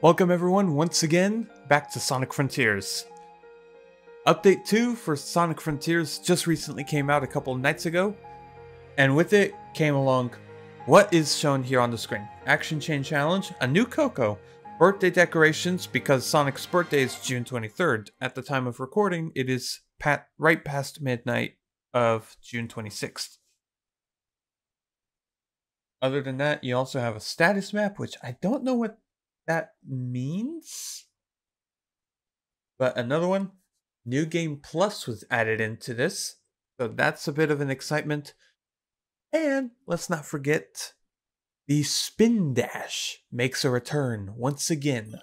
Welcome everyone once again back to Sonic Frontiers. Update 2 for Sonic Frontiers just recently came out a couple nights ago, and with it came along what is shown here on the screen. Action Chain Challenge, a new Koco, birthday decorations because Sonic's birthday is June 23rd. At the time of recording, it is pat right past midnight of June 26th. Other than that, you also have a status map, which I don't know what that means. But another one, New Game Plus was added into this. So that's a bit of an excitement. And let's not forget, the Spin Dash makes a return once again.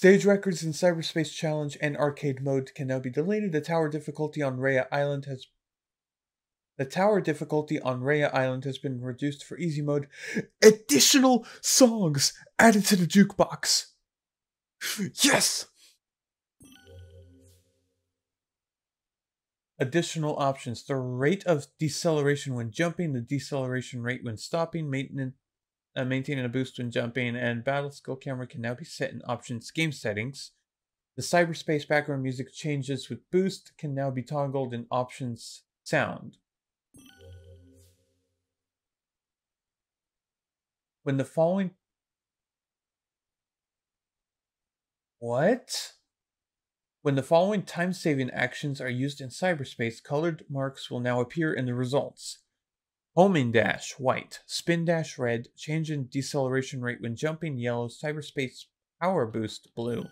Stage records in Cyberspace Challenge and Arcade mode can now be deleted. The tower difficulty on Rhea Island has the tower difficulty on Rhea Island has been reduced for easy mode. Additional songs added to the jukebox. Yes! Additional options. The rate of deceleration when jumping, the deceleration rate when stopping, maintenance uh, maintaining a boost when jumping, and battle skill camera can now be set in options game settings. The cyberspace background music changes with boost can now be toggled in options sound. When the following What? When the following time-saving actions are used in cyberspace, colored marks will now appear in the results. Homing dash, white. Spin dash, red. Change in deceleration rate when jumping, yellow. Cyberspace power boost, blue.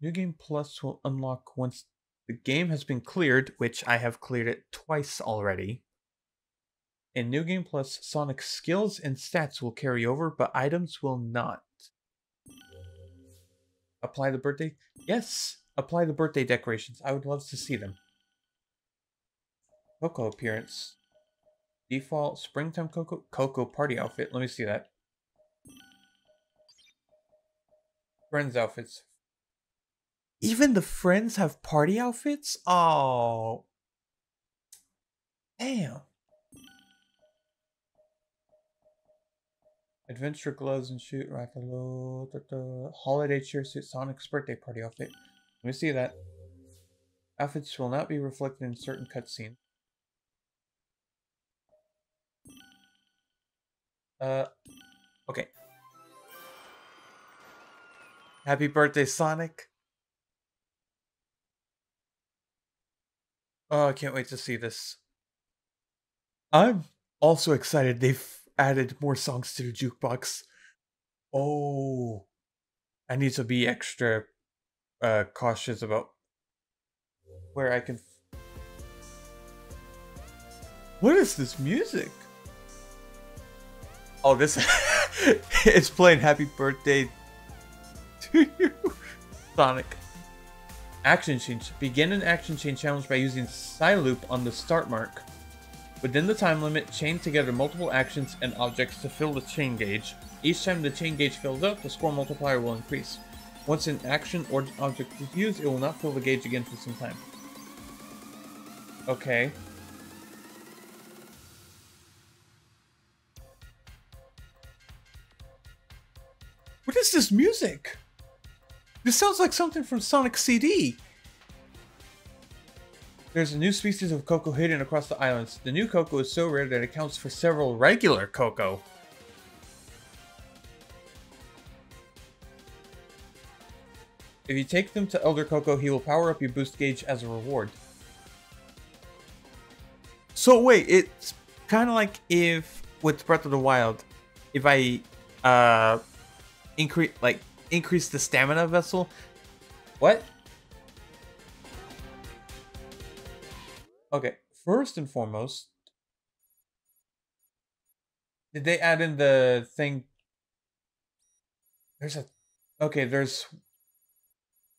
New Game Plus will unlock once the game has been cleared, which I have cleared it twice already. In New Game Plus, Sonic skills and stats will carry over, but items will not. Apply the birthday? Yes! Apply the birthday decorations. I would love to see them. Koco appearance. Default springtime Koco Koco party outfit. Let me see that. Friends outfits. Even the friends have party outfits? Oh. Damn. Adventure gloves and shoot rifle. Holiday cheer suit. Sonic's birthday party outfit. Me see that. Outfits will not be reflected in certain cutscene. Uh, okay. Happy birthday, Sonic. Oh, I can't wait to see this. I'm also excited they've added more songs to the jukebox. Oh, I need to be extra uh, cautious about where I can. What is this music? Oh, this it's playing Happy Birthday to you, Sonic. Action change. Begin an action chain challenge by using Cyloop on the start mark. Within the time limit, chain together multiple actions and objects to fill the chain gauge. Each time the chain gauge fills up, the score multiplier will increase. Once an action or object is used, it will not fill the gauge again for some time. Okay. What is this music? This sounds like something from Sonic CD. There's a new species of Koco hidden across the islands. The new Koco is so rare that it counts for several regular Koco. If you take them to Elder Koco, he will power up your boost gauge as a reward. So wait, it's kind of like if with Breath of the Wild, if I uh increase like increase the stamina vessel. What? Okay, first and foremost, did they add in the thing? There's a okay. There's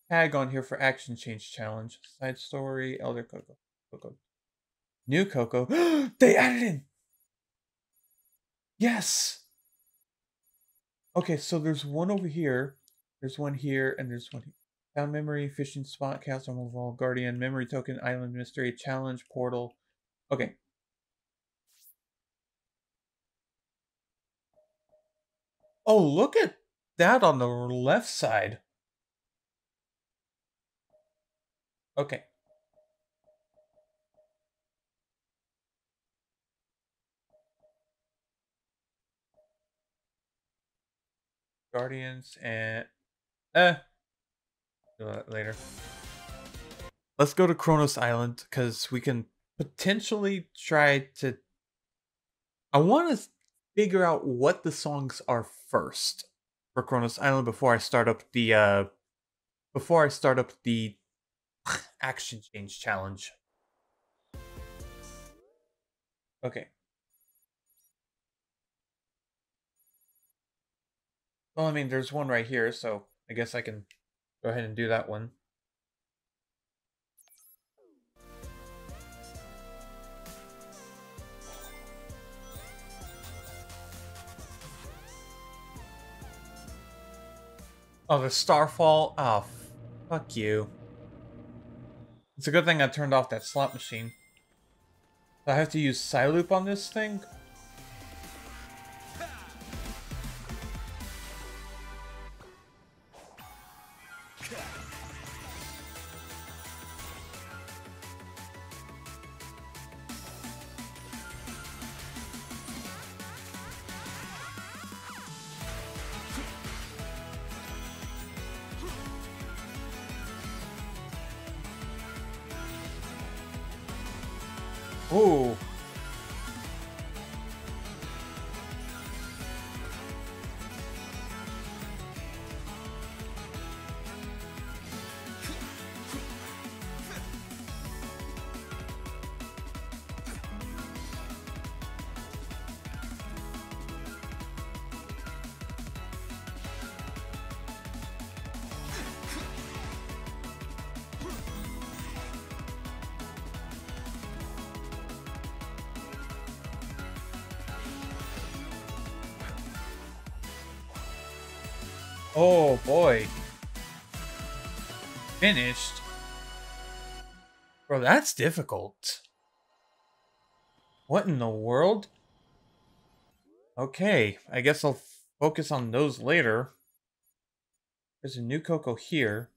tag on here for action change challenge. Side story, Elder Koco. Koco. New Koco. they added in! Yes! Okay, so there's one over here. There's one here, and there's one here. Found memory, fishing spot, castle wall, guardian, memory token, island mystery, challenge, portal. Okay. Oh, look at that on the left side. Okay. Guardians and eh. Do that later. Let's go to Kronos Island because we can potentially try to. I want to figure out what the songs are first for Kronos Island before I start up the uh before I start up the action change challenge. Okay. Well, I mean, there's one right here, so I guess I can go ahead and do that one. Oh, the Starfall? Oh, fuck you. It's a good thing I turned off that slot machine. I have to use Cyloop on this thing? Oh boy. Finished. Bro, that's difficult. What in the world? Okay, I guess I'll focus on those later. There's a new Koco here.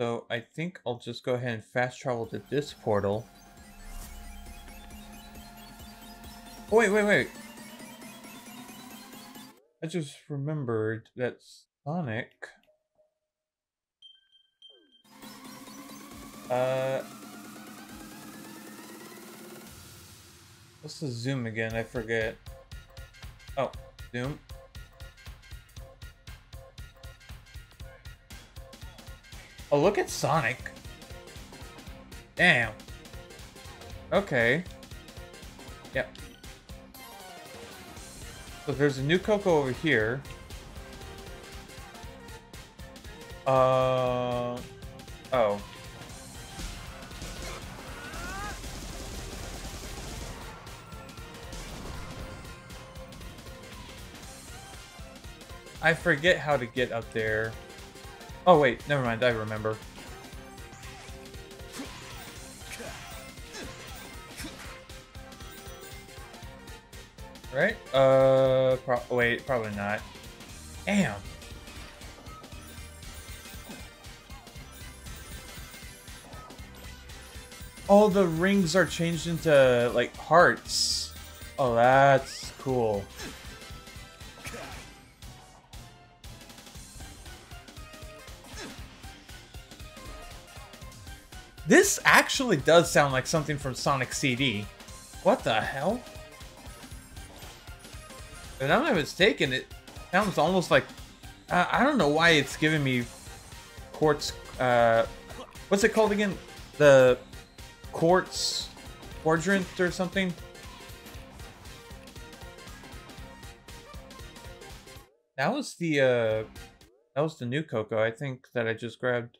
So I think I'll just go ahead and fast travel to this portal. Oh, wait, wait, wait. I just remembered that Sonic... Uh... What's the zoom again? I forget. Oh, zoom. Oh, look at Sonic. Damn. Okay. Yep. So there's a new Koco over here. Uh... Oh. I forget how to get up there. Oh wait, never mind, I remember. Right? Uh, pro wait, probably not. Damn. All the rings are changed into, like, hearts. Oh, that's cool. This actually does sound like something from Sonic CD. What the hell? If I'm not mistaken, it sounds almost like... Uh, I don't know why it's giving me quartz... Uh, what's it called again? The quartz quadrant or something? That was the, uh... That was the new Koco, I think, that I just grabbed.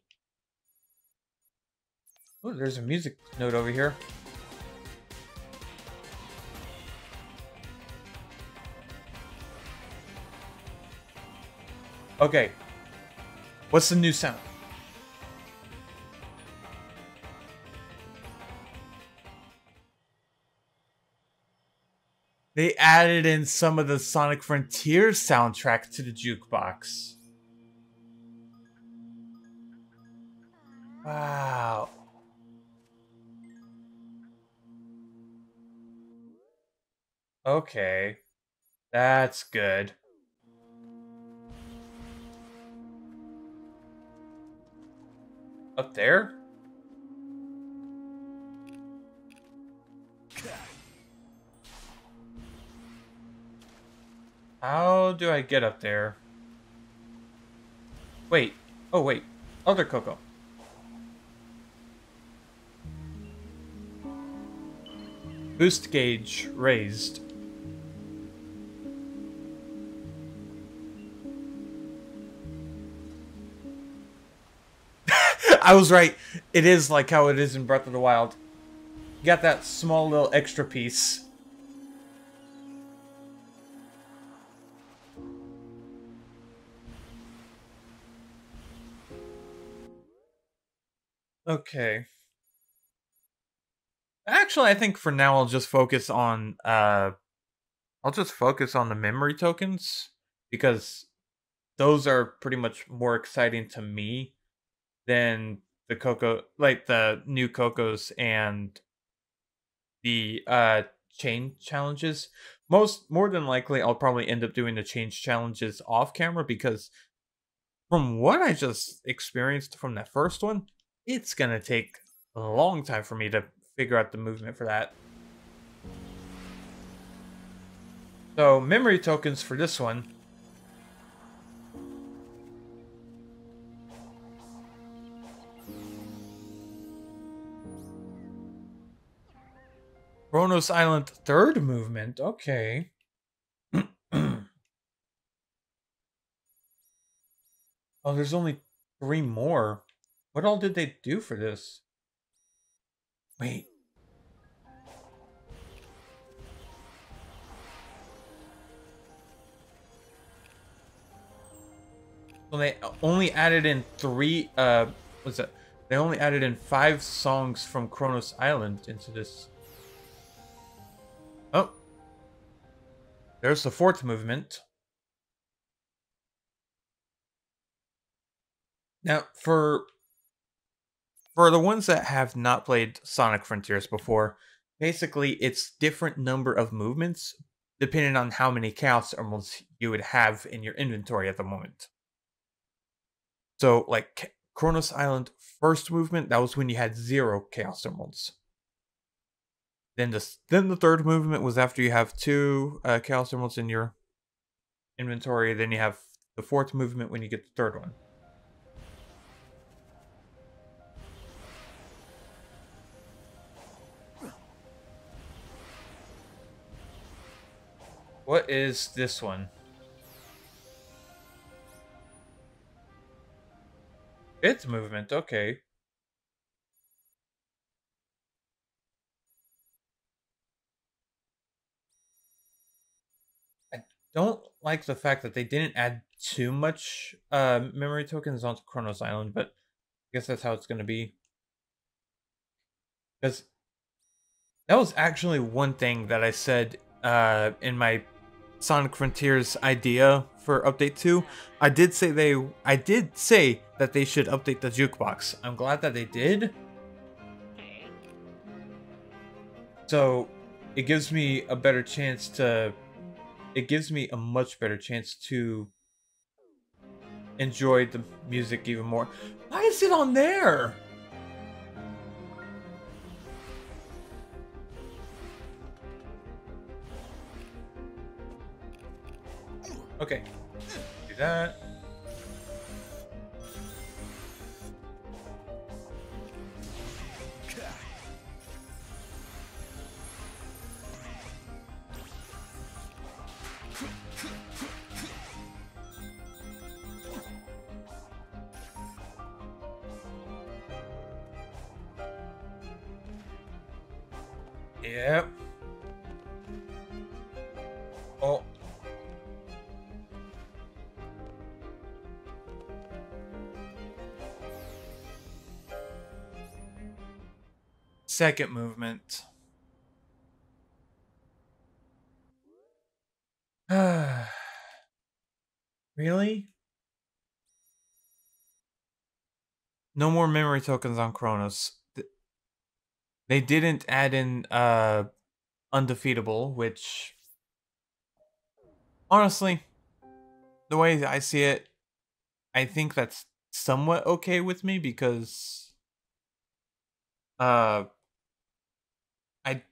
Oh, there's a music note over here. Okay. What's the new sound? They added in some of the Sonic Frontiers soundtrack to the jukebox. Wow. Okay. That's good. Up there? How do I get up there? Wait. Oh, wait. Other Koco. Boost gauge raised. I was right. It is like how it is in Breath of the Wild. You got that small little extra piece. Okay. Actually, I think for now I'll just focus on uh I'll just focus on the memory tokens because those are pretty much more exciting to me than the Koco like the new Kocos and the uh chain challenges. Most more than likely I'll probably end up doing the change challenges off camera because from what I just experienced from that first one, it's gonna take a long time for me to figure out the movement for that. So, memory tokens for this one. Kronos Island third movement, okay. oh, there's only three more. What all did they do for this? Wait. So they only added in three, uh, what's that? They only added in five songs from Kronos Island into this. Oh. There's the fourth movement. Now, for for the ones that have not played Sonic Frontiers before, basically it's different number of movements depending on how many Chaos Emeralds you would have in your inventory at the moment. So, like Kronos Island first movement, that was when you had zero Chaos Emeralds. Then the then the third movement was after you have two uh, Chaos Emeralds in your inventory. Then you have the fourth movement when you get the third one. What is this one? It's movement, okay. I don't like the fact that they didn't add too much uh, memory tokens onto Kronos Island, but I guess that's how it's going to be. Because that was actually one thing that I said uh, in my Sonic Frontiers idea for update 2, I did say they I did say that they should update the jukebox. I'm glad that they did. So, it gives me a better chance to it gives me a much better chance to enjoy the music even more. Why is it on there? Okay. Do that. Second movement. really? No more memory tokens on Kronos. They didn't add in uh undefeatable, which honestly, the way I see it, I think that's somewhat okay with me because uh I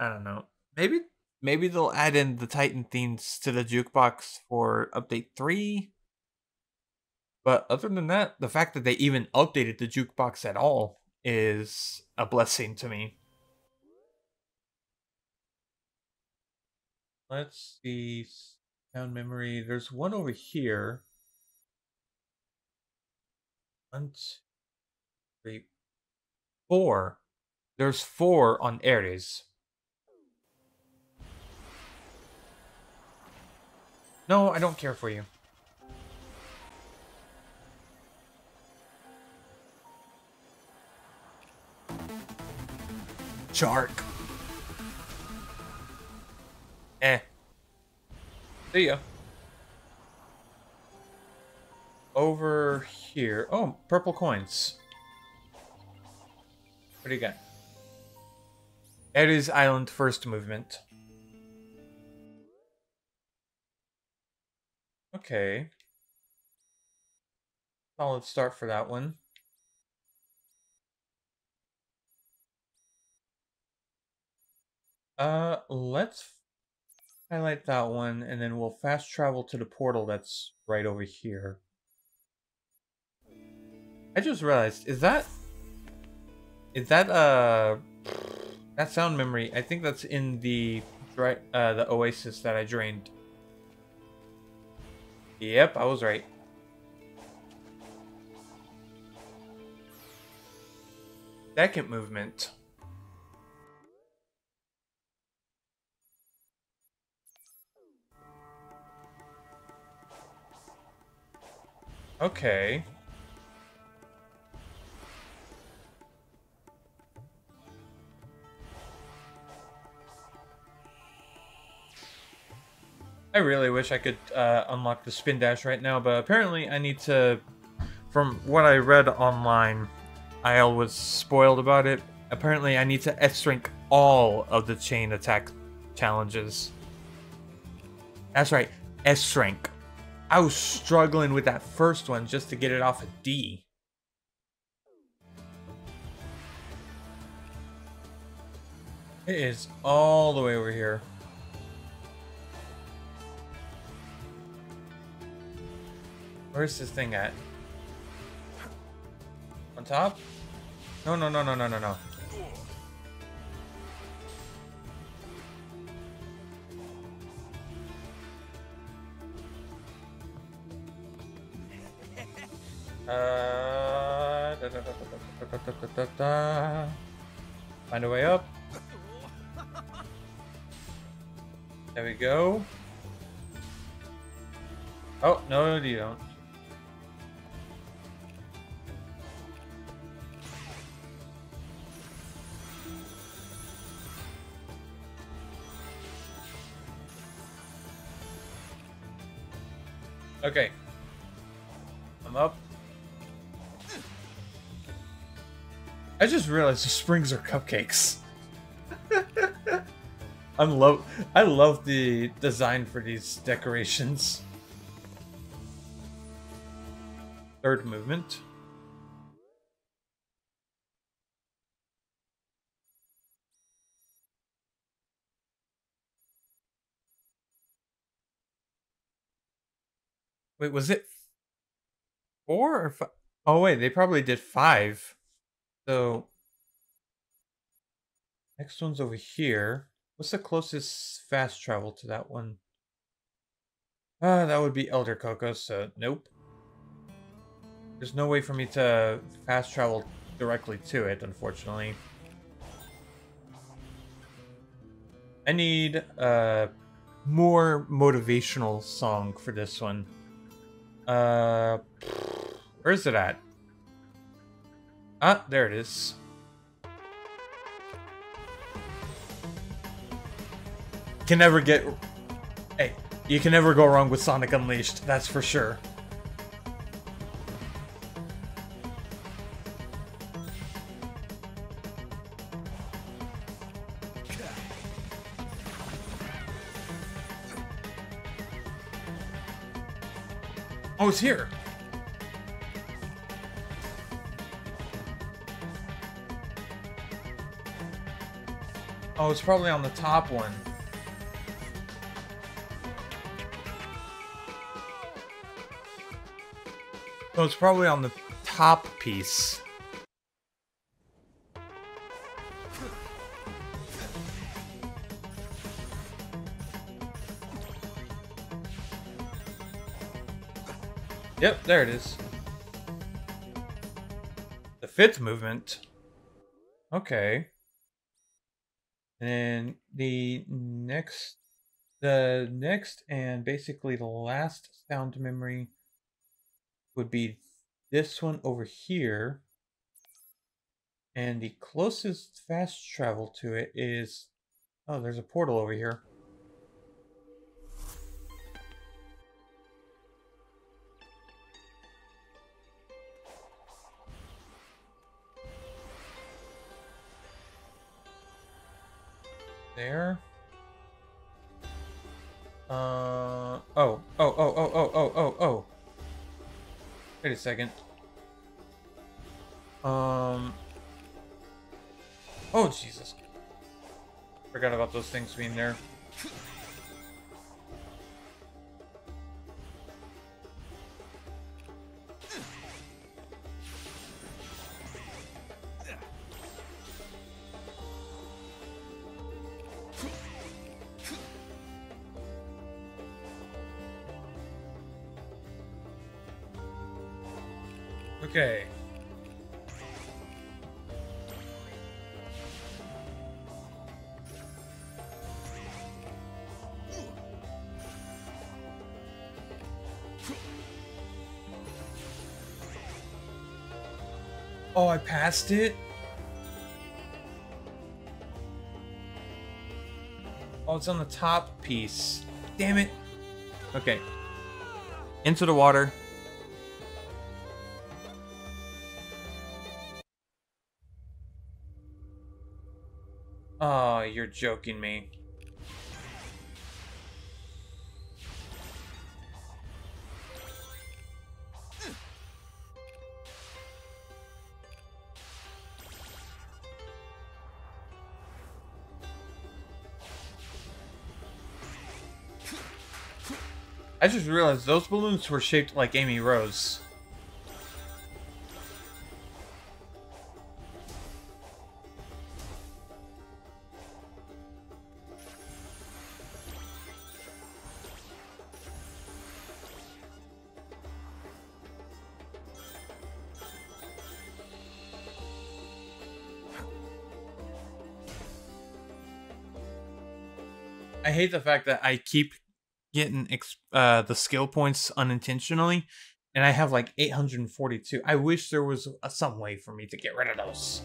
I don't know. Maybe maybe they'll add in the Titan themes to the jukebox for update 3. But other than that, the fact that they even updated the jukebox at all is a blessing to me. Let's see. Sound memory. There's one over here. One, two, three, four. There's four on Ares. No, I don't care for you. Shark. Eh. See ya. Over here. Oh, purple coins. What do you got? Ares Island first movement. Okay. Solid start for that one. Uh, let's highlight that one, and then we'll fast travel to the portal that's right over here. I just realized, is that... Is that, uh... That sound memory, I think that's in the, uh, the oasis that I drained. Yep, I was right. Second movement. Okay. I really wish I could uh, unlock the spin dash right now, but apparently I need to... From what I read online, I was spoiled about it. Apparently I need to S-rank all of the chain attack challenges. That's right, S-rank. I was struggling with that first one just to get it off a D. It is all the way over here. Where's this thing at? On top? No, no, no, no, no, no, no. Uh, Find a way up. There we go. Oh, no, you don't. Okay. I'm up. I just realized the springs are cupcakes. I'm love I love the design for these decorations. Third movement. Wait, was it four or five? Oh wait, they probably did five. So next one's over here. What's the closest fast travel to that one? Ah, uh, that would be Elder Koco, so nope. There's no way for me to fast travel directly to it, unfortunately. I need a more motivational song for this one. Uh, where is it at? Ah, there it is. Can never get... Hey, you can never go wrong with Sonic Unleashed, that's for sure. Oh, it's here. Oh, it's probably on the top one. So it's probably on the top piece. Yep, there it is. The fifth movement. Okay. And the next, the next and basically the last sound memory would be this one over here. And the closest fast travel to it is, oh, there's a portal over here. There. Uh, oh, oh, oh, oh, oh, oh, oh, oh. Wait a second. Um. Oh, Jesus. Forgot about those things being there. Passed it? Oh, it's on the top piece. Damn it. Okay. Into the water. Oh, you're joking me. I just realized those balloons were shaped like Amy Rose. I hate the fact that I keep getting uh, the skill points unintentionally, and I have like 842. I wish there was some way for me to get rid of those.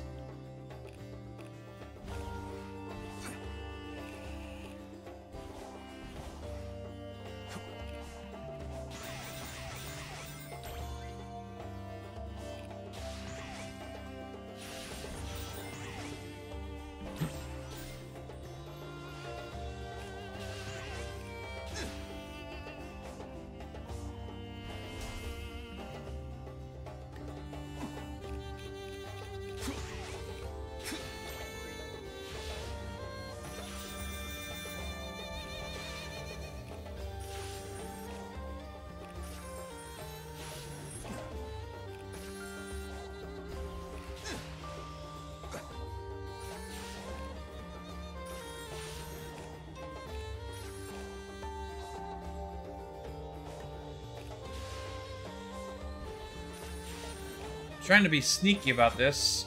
Trying to be sneaky about this.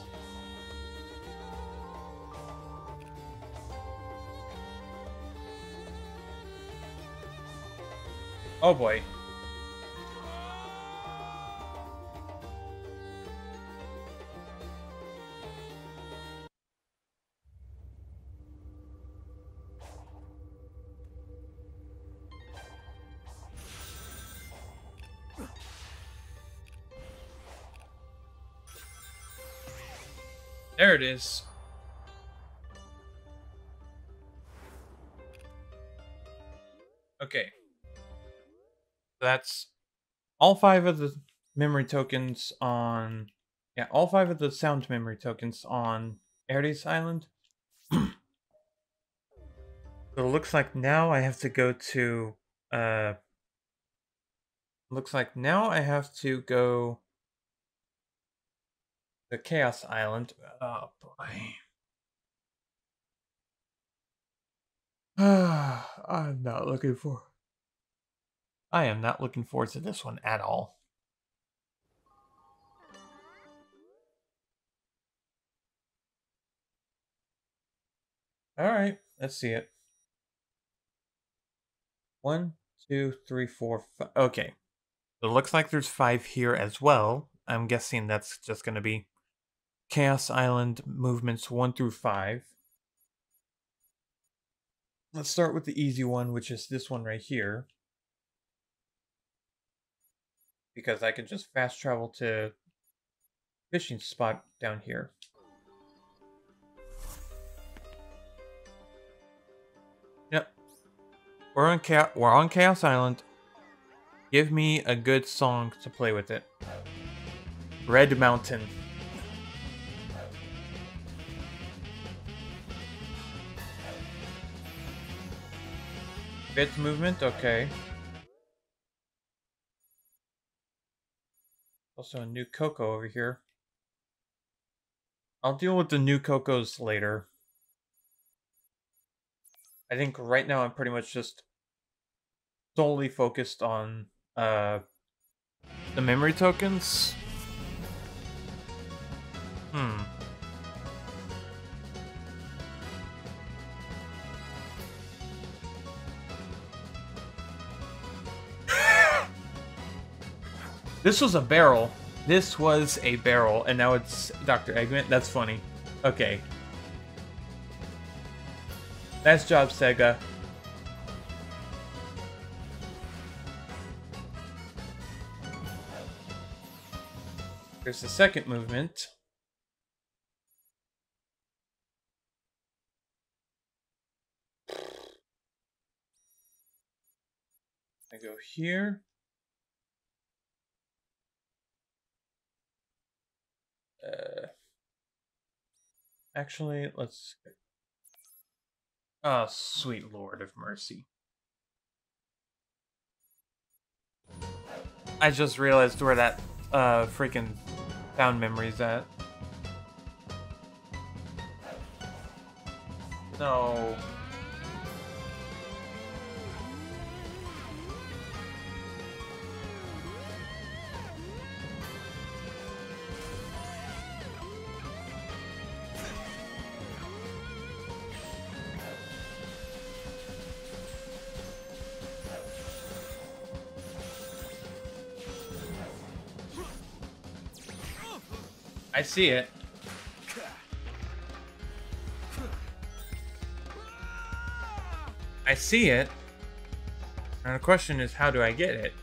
Oh boy. It is. Okay. That's all five of the memory tokens on yeah, all five of the sound memory tokens on Ares Island. so it looks like now I have to go to uh looks like now I have to go the Chaos Island. Oh boy. I'm not looking for. I am not looking forward to this one at all. Alright, let's see it. One, two, three, four, five. Okay. It looks like there's five here as well. I'm guessing that's just going to be Chaos Island movements one through five. Let's start with the easy one, which is this one right here. Because I can just fast travel to fishing spot down here. Yep. We're on Cha we're on Chaos Island. Give me a good song to play with it. Red Mountain. Bit movement, okay. Also a new Koco over here. I'll deal with the new Kocos later. I think right now I'm pretty much just solely focused on uh, the memory tokens. Hmm. This was a barrel. This was a barrel, and now it's Dr. Eggman. That's funny. Okay. Nice job, Sega. There's the second movement. I go here. Uh, actually, let's. Oh, sweet Lord of Mercy. I just realized where that uh, freaking sound memory's at. No. I see it. I see it. And the question is, how do I get it?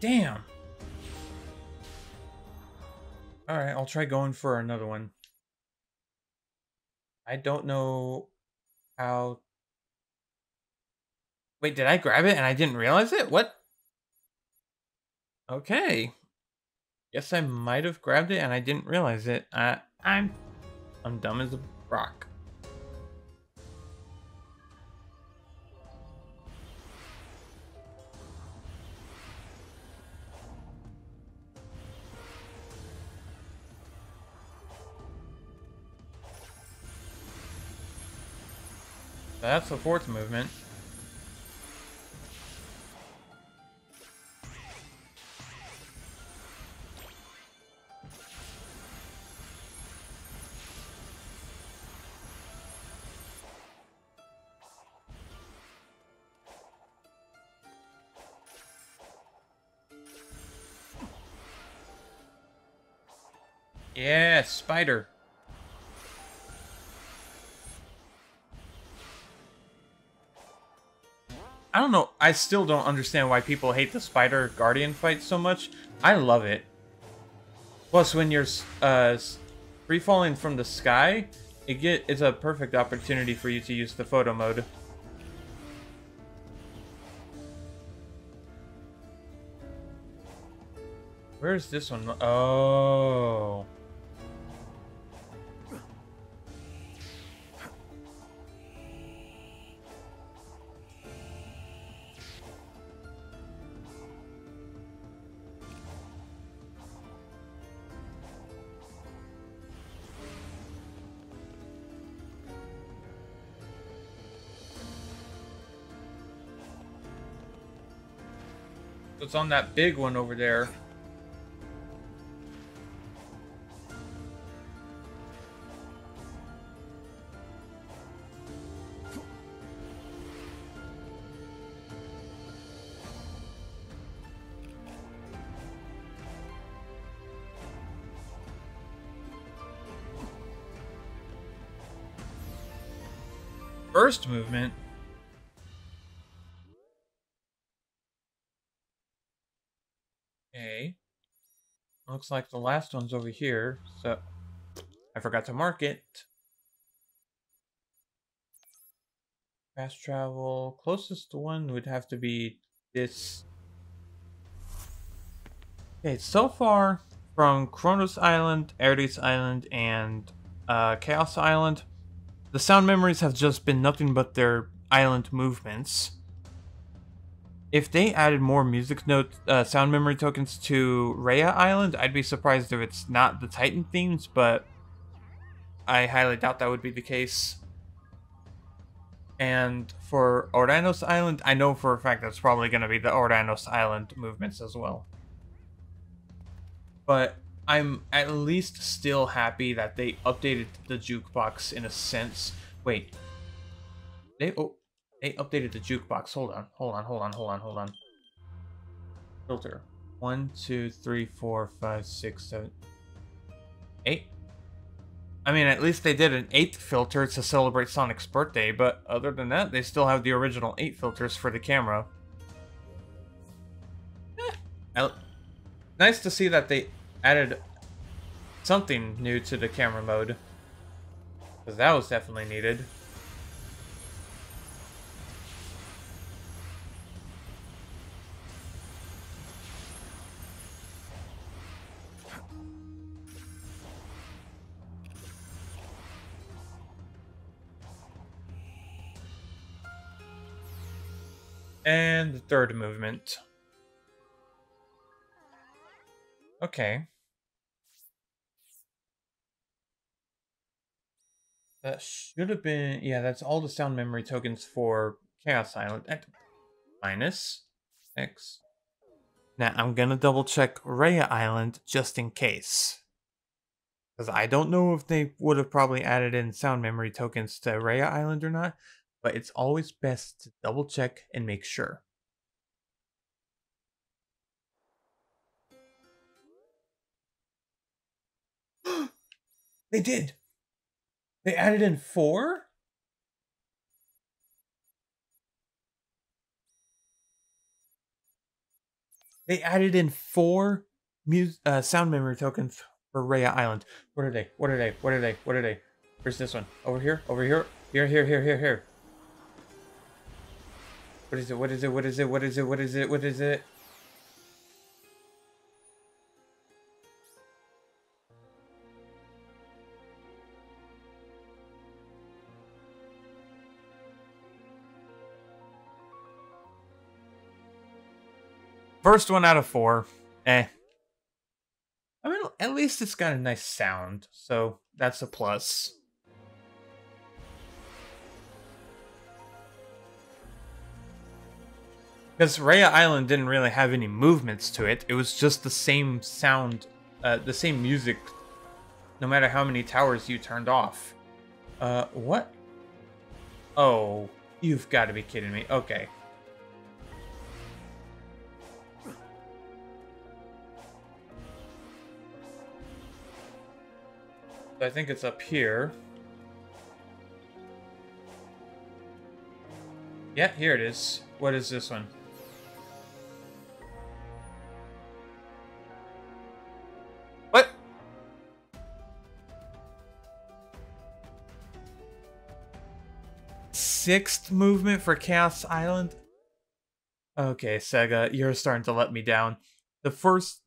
Damn. Alright, I'll try going for another one. I don't know how... Wait, did I grab it and I didn't realize it? What? Okay. Guess I might have grabbed it and I didn't realize it. I, I'm, I'm dumb as a rock. That's the fourth movement. Yeah, spider. I don't know. I still don't understand why people hate the Spider Guardian fight so much. I love it. Plus, when you're uh, free falling from the sky, it get it's a perfect opportunity for you to use the photo mode. Where's this one? Oh. It's on that big one over there. First movement. Looks like the last one's over here, so I forgot to mark it. Fast travel. Closest one would have to be this. Okay, so far from Kronos Island, Ares Island, and uh, Chaos Island, the sound memories have just been nothing but their island movements if they added more music note uh, sound memory tokens to Rhea Island, I'd be surprised if it's not the Titan themes, but I highly doubt that would be the case. And for Ouranos Island, I know for a fact that's probably going to be the Ouranos Island movements as well. But I'm at least still happy that they updated the jukebox in a sense. Wait. They oh they updated the jukebox. Hold on, hold on, hold on, hold on, hold on. Filter. One, two, three, four, five, six, seven, eight. I mean, at least they did an eighth filter to celebrate Sonic's birthday, but other than that, they still have the original eight filters for the camera. Eh. Nice to see that they added something new to the camera mode. Because that was definitely needed. And the third movement. Okay. That should have been... Yeah, that's all the sound memory tokens for Chaos Island. And minus X. Now, I'm gonna double check Rhea Island just in case. Because I don't know if they would have probably added in sound memory tokens to Rhea Island or not but it's always best to double check and make sure. they did. They added in four? They added in four uh, sound memory tokens for Rhea Island. What are they? What are they? What are they? What are they? Where's this one? Over here? Over here? Here, here, here, here, here. What is it? What is it? What is it? What is it? What is it? What is it? First one out of four. Eh. I mean, at least it's got a nice sound, so that's a plus. Because Rhea Island didn't really have any movements to it. It was just the same sound, uh, the same music, no matter how many towers you turned off. Uh, what? Oh, you've got to be kidding me. Okay. I think it's up here. Yeah, here it is. What is this one? Sixth movement for Chaos Island? Okay, Sega, you're starting to let me down. The first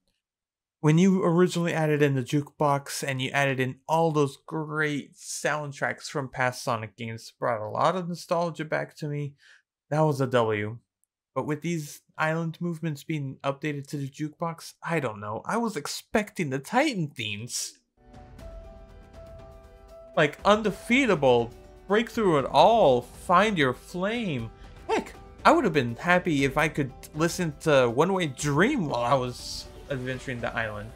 when you originally added in the jukebox and you added in all those great soundtracks from past Sonic games, brought a lot of nostalgia back to me. That was a W. But with these island movements being updated to the jukebox, I don't know. I was expecting the Titan themes. Like undefeatable, breakthrough it all, find your flame. Heck, I would have been happy if I could listen to One Way Dream while I was adventuring the island.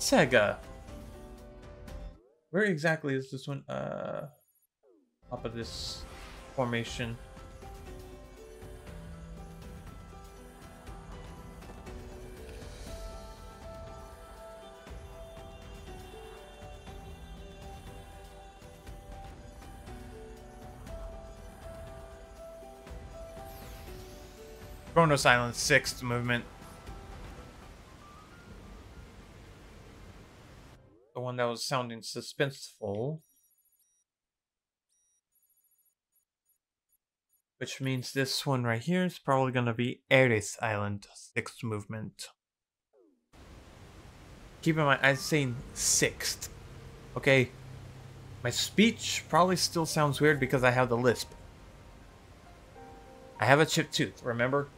Sega. Where exactly is this one? Uh, top of this formation. Island, sixth movement. the one that was sounding suspenseful. Which means this one right here is probably gonna be Ares Island, sixth movement. Keep in mind, I'm saying sixth. Okay? My speech probably still sounds weird because I have the lisp. I have a chipped tooth, remember?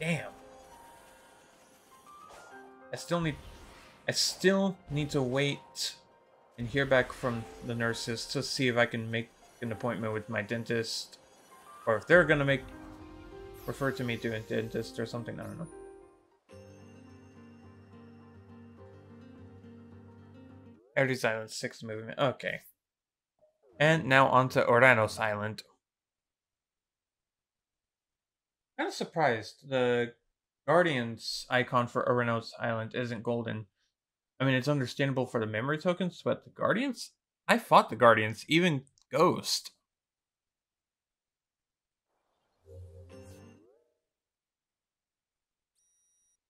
Damn. I still need I still need to wait and hear back from the nurses to see if I can make an appointment with my dentist. Or if they're gonna make refer to me to a dentist or something, I don't know. Ares Island 6 movement. Okay. And now on to Ouranos Island. Kind of surprised the Guardians icon for Ouranos Island isn't golden. I mean, it's understandable for the memory tokens, but the Guardians? I fought the Guardians, even Ghost.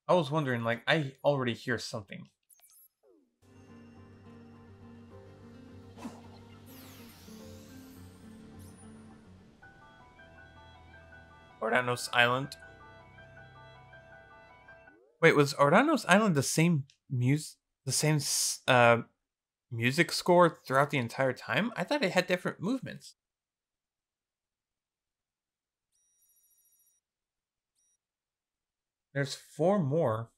I was wondering, like, I already hear something. Ouranos Island. Wait, was Ouranos Island the same music? the same uh, music score throughout the entire time? I thought it had different movements. There's four more.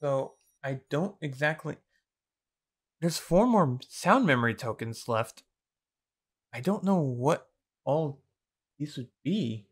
So I don't exactly... There's four more sound memory tokens left. I don't know what all these would be.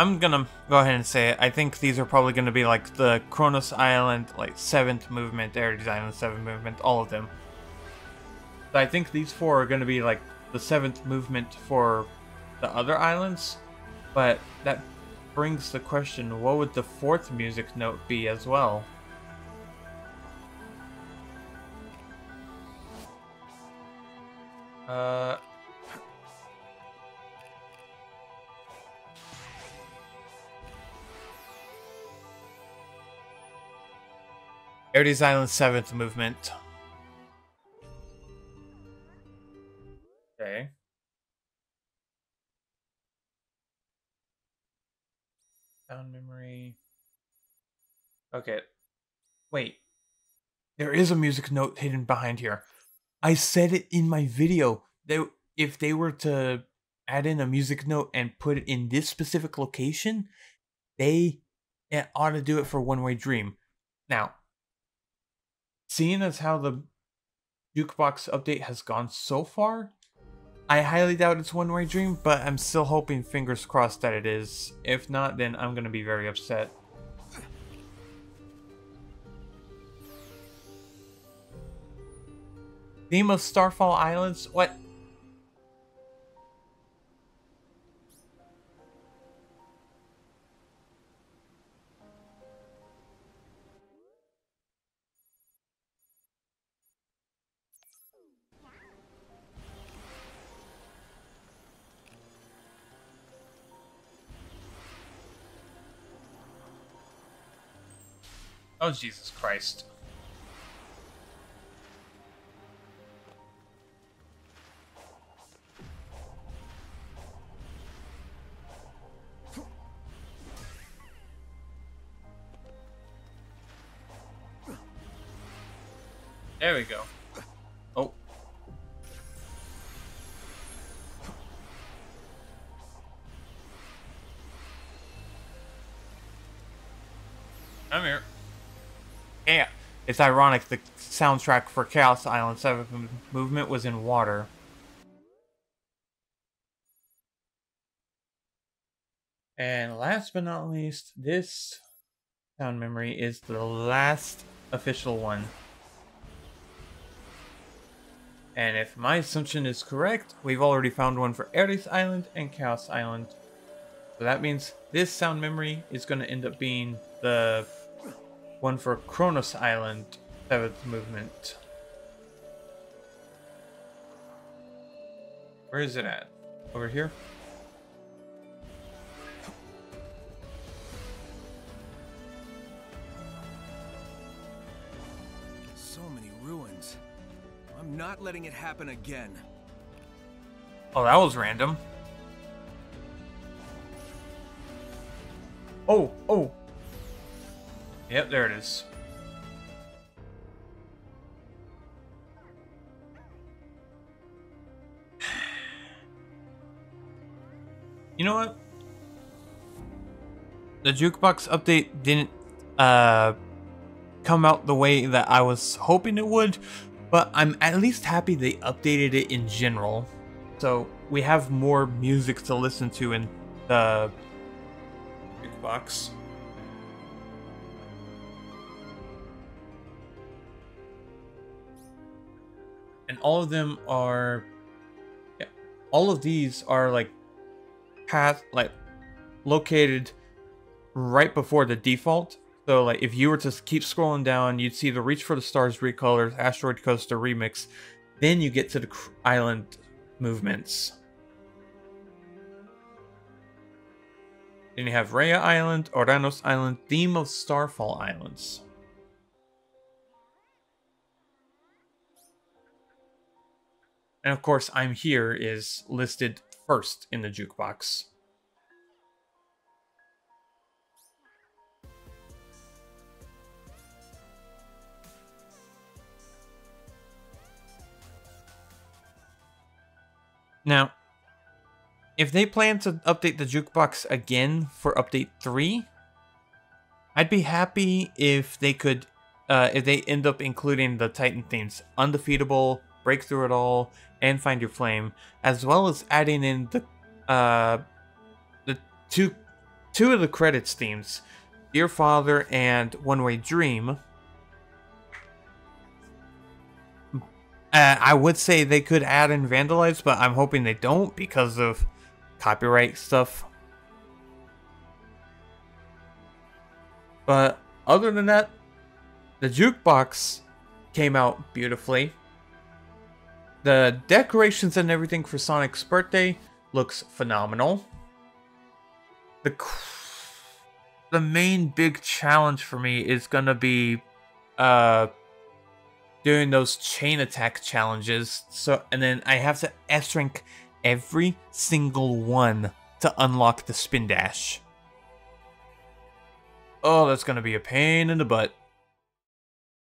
I'm gonna go ahead and say it. I think these are probably gonna be like the Kronos Island, like seventh movement, Ares Island, seventh movement, all of them. So I think these four are gonna be like the seventh movement for the other islands, but that brings the question: what would the fourth music note be as well? Uh, Ares Island 7th movement. Okay. Sound memory. Okay. Wait. There is a music note hidden behind here. I said it in my video. They, if they were to add in a music note and put it in this specific location, they ought to do it for One Way Dream. Now, seeing as how the jukebox update has gone so far, I highly doubt it's One Way Dream, but I'm still hoping, fingers crossed, that it is. If not, then I'm to be very upset. Theme of Starfall Islands? What? Oh, Jesus Christ. It's ironic the soundtrack for Chaos Island 7 movement was in water. And last but not least, this sound memory is the last official one. And if my assumption is correct, we've already found one for Ares Island and Chaos Island. So that means this sound memory is going to end up being the one for Kronos Island, 7th movement. Where is it at? Over here? So many ruins. I'm not letting it happen again. Oh, that was random. Oh, oh, Yep, there it is. You know what? The jukebox update didn't uh, come out the way that I was hoping it would, but I'm at least happy they updated it in general. So we have more music to listen to in the jukebox. And all of them are yeah, all of these are like path like located right before the default. So like if you were to keep scrolling down you'd see the reach for the stars recolors asteroid coaster remix. Then you get to the island movements. Then you have Rhea Island, Ouranos Island, Theme of Starfall Islands. And of course, I'm here is listed first in the jukebox. Now, if they plan to update the jukebox again for update 3, I'd be happy if they could, uh, if they end up including the Titan themes. Undefeatable, Break Through It All, and Find Your Flame, as well as adding in the uh, the two two of the credits themes, Dear Father and One Way Dream. Uh, I would say they could add in Vandalize, but I'm hoping they don't because of copyright stuff. But other than that, the jukebox came out beautifully. The decorations and everything for Sonic's birthday looks phenomenal. The the main big challenge for me is gonna be uh doing those chain attack challenges. So and then I have to S rank every single one to unlock the spin dash. Oh, that's gonna be a pain in the butt.